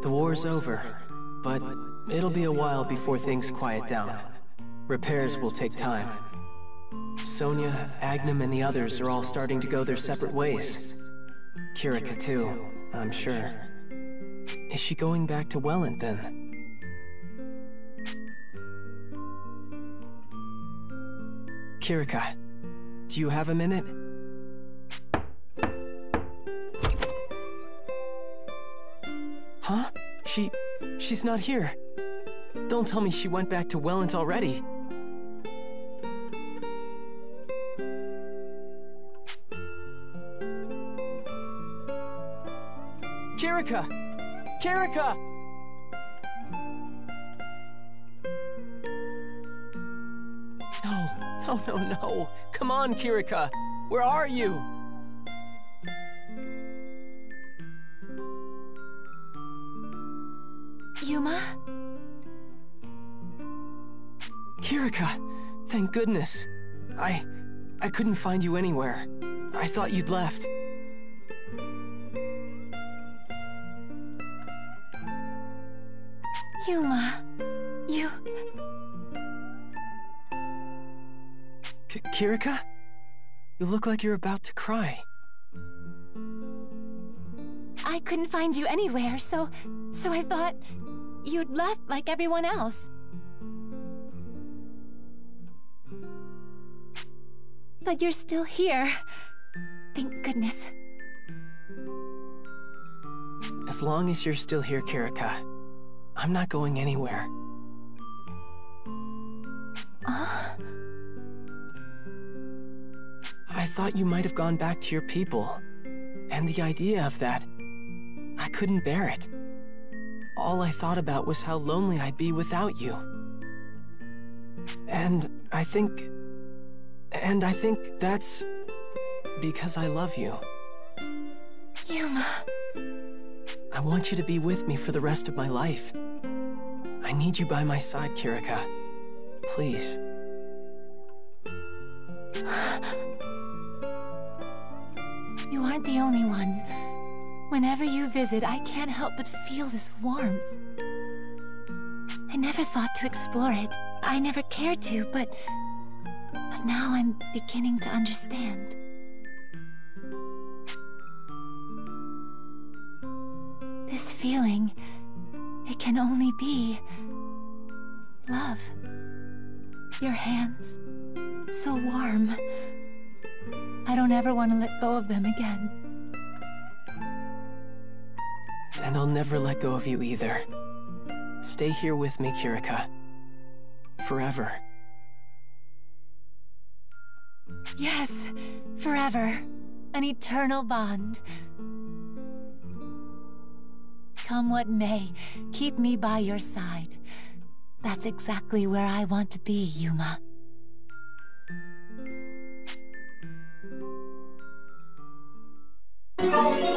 The war's over, but it'll be a while before things quiet down. Repairs will take time. Sonia, Agnum, and the others are all starting to go their separate ways. Kirika too, I'm sure. Is she going back to Welland then? Kirika, do you have a minute? Huh? She... she's not here. Don't tell me she went back to Welland already. Kirika! Kirika! No, no, no, no. Come on, Kirika. Where are you? Yuma? Kirika! Thank goodness. I... I couldn't find you anywhere. I thought you'd left. Yuma, you... K Kirika? You look like you're about to cry. I couldn't find you anywhere, so... so I thought... you'd left like everyone else. But you're still here. Thank goodness. As long as you're still here, Kirika, I'm not going anywhere. Uh? I thought you might have gone back to your people. And the idea of that, I couldn't bear it. All I thought about was how lonely I'd be without you. And I think... And I think that's... because I love you. Yuma... I want you to be with me for the rest of my life. I need you by my side, Kirika. Please. You aren't the only one. Whenever you visit, I can't help but feel this warmth. I never thought to explore it. I never cared to, but... But now I'm beginning to understand. This feeling, it can only be... love. Your hands, so warm. I don't ever want to let go of them again. And I'll never let go of you either. Stay here with me, Kirika. Forever. Yes, forever. An eternal bond. Come what may, keep me by your side. That's exactly where I want to be, Yuma. Oh!